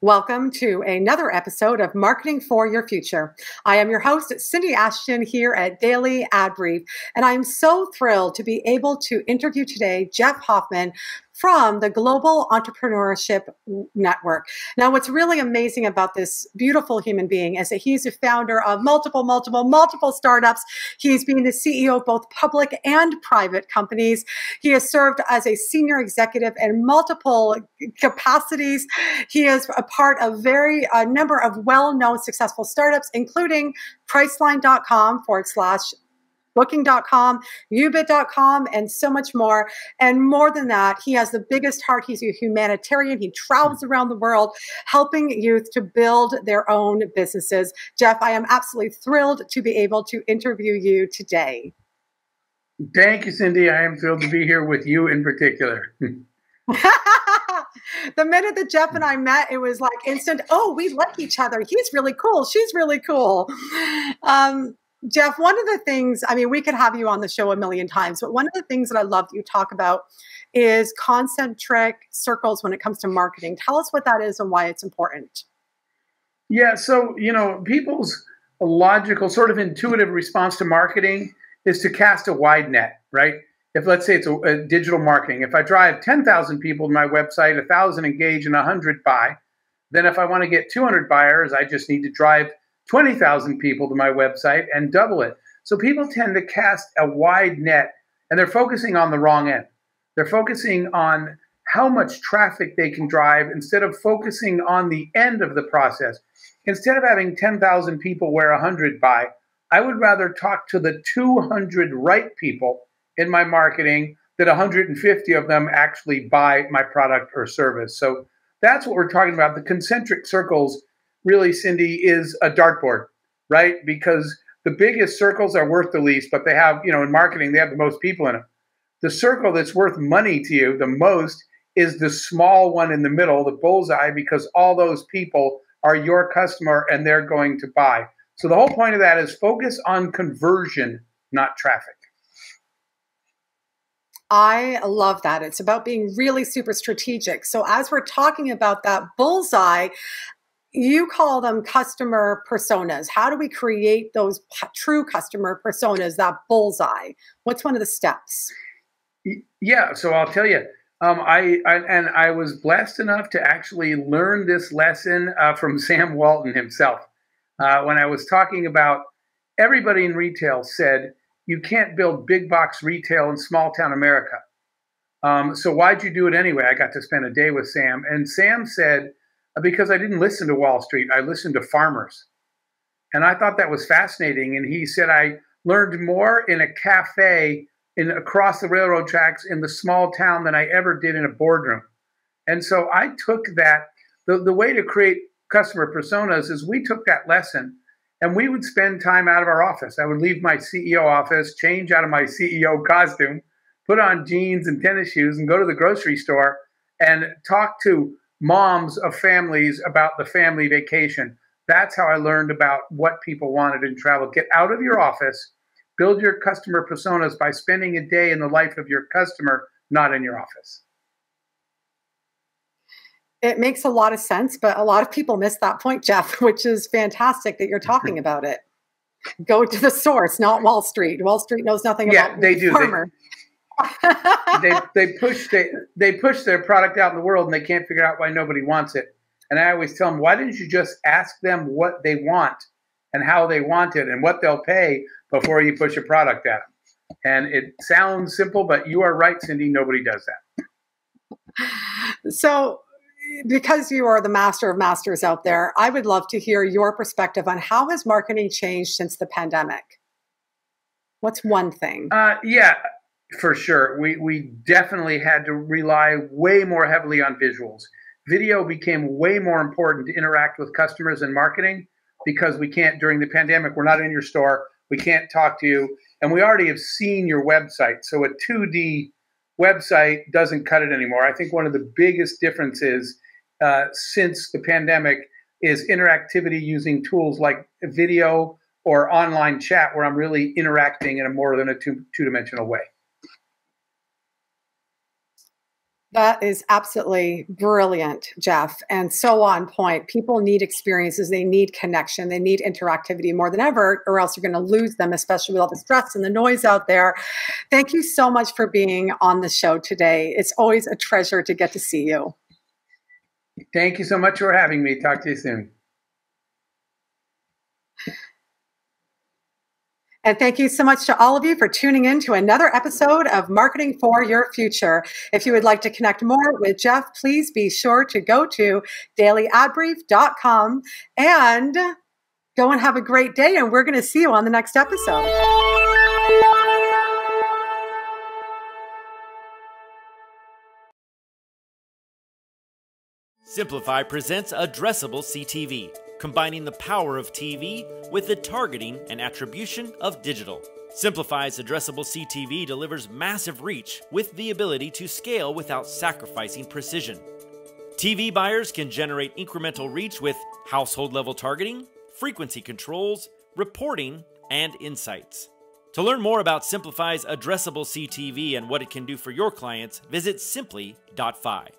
Welcome to another episode of Marketing for Your Future. I am your host, Cindy Ashton, here at Daily Ad Brief, and I'm so thrilled to be able to interview today Jeff Hoffman, from the Global Entrepreneurship Network. Now, what's really amazing about this beautiful human being is that he's a founder of multiple, multiple, multiple startups. He's been the CEO of both public and private companies. He has served as a senior executive in multiple capacities. He is a part of very a number of well-known successful startups, including Priceline.com forward slash booking.com, uBid.com, and so much more. And more than that, he has the biggest heart. He's a humanitarian. He travels around the world helping youth to build their own businesses. Jeff, I am absolutely thrilled to be able to interview you today. Thank you, Cindy. I am thrilled to be here with you in particular. the minute that Jeff and I met, it was like instant. Oh, we like each other. He's really cool. She's really cool. Um, Jeff, one of the things, I mean, we could have you on the show a million times, but one of the things that I love that you talk about is concentric circles when it comes to marketing. Tell us what that is and why it's important. Yeah, so, you know, people's logical, sort of intuitive response to marketing is to cast a wide net, right? If let's say it's a, a digital marketing, if I drive 10,000 people to my website, 1,000 engage and 100 buy, then if I want to get 200 buyers, I just need to drive 20,000 people to my website and double it. So people tend to cast a wide net and they're focusing on the wrong end. They're focusing on how much traffic they can drive instead of focusing on the end of the process. Instead of having 10,000 people where 100 buy, I would rather talk to the 200 right people in my marketing that 150 of them actually buy my product or service. So that's what we're talking about. The concentric circles really, Cindy, is a dartboard, right? Because the biggest circles are worth the least, but they have, you know, in marketing, they have the most people in them. The circle that's worth money to you the most is the small one in the middle, the bullseye, because all those people are your customer and they're going to buy. So the whole point of that is focus on conversion, not traffic. I love that. It's about being really super strategic. So, as we're talking about that bullseye, you call them customer personas. How do we create those true customer personas, that bullseye? What's one of the steps? Yeah, so I'll tell you. Um, I, I, and I was blessed enough to actually learn this lesson uh, from Sam Walton himself. Uh, when I was talking about everybody in retail said you can't build big box retail in small town America. Um, so why'd you do it anyway? I got to spend a day with Sam, and Sam said because I didn't listen to Wall Street. I listened to farmers. And I thought that was fascinating. And he said, I learned more in a cafe in across the railroad tracks in the small town than I ever did in a boardroom. And so I took that. The, the way to create customer personas is we took that lesson and we would spend time out of our office. I would leave my CEO office, change out of my CEO costume, put on jeans and tennis shoes, and go to the grocery store and talk to moms of families about the family vacation. That's how I learned about what people wanted in travel. Get out of your office, build your customer personas by spending a day in the life of your customer, not in your office. It makes a lot of sense, but a lot of people miss that point, Jeff, which is fantastic that you're talking about it. Go to the source, not Wall Street. Wall Street knows nothing yeah, about they do. Farmer. They, they push they they push their product out in the world and they can't figure out why nobody wants it. And I always tell them, why didn't you just ask them what they want and how they want it and what they'll pay before you push a product at them? And it sounds simple, but you are right, Cindy. Nobody does that. So, because you are the master of masters out there, I would love to hear your perspective on how has marketing changed since the pandemic. What's one thing? Uh, yeah, for sure. We, we definitely had to rely way more heavily on visuals. Video became way more important to interact with customers and marketing because we can't, during the pandemic, we're not in your store, we can't talk to you, and we already have seen your website. So a 2D website doesn't cut it anymore. I think one of the biggest differences uh, since the pandemic is interactivity using tools like video or online chat where I'm really interacting in a more than a two, two dimensional way. That is absolutely brilliant, Jeff, and so on point. People need experiences, they need connection, they need interactivity more than ever, or else you're going to lose them, especially with all the stress and the noise out there. Thank you so much for being on the show today. It's always a treasure to get to see you. Thank you so much for having me. Talk to you soon. And thank you so much to all of you for tuning in to another episode of Marketing for Your Future. If you would like to connect more with Jeff, please be sure to go to dailyadbrief.com and go and have a great day. And we're going to see you on the next episode. Simpli.fi presents Addressable CTV combining the power of TV with the targeting and attribution of digital. Simpli.fi's addressable CTV delivers massive reach with the ability to scale without sacrificing precision. TV buyers can generate incremental reach with household level targeting, frequency controls, reporting, and insights. To learn more about Simpli.fi's addressable CTV and what it can do for your clients, visit simpli.fi.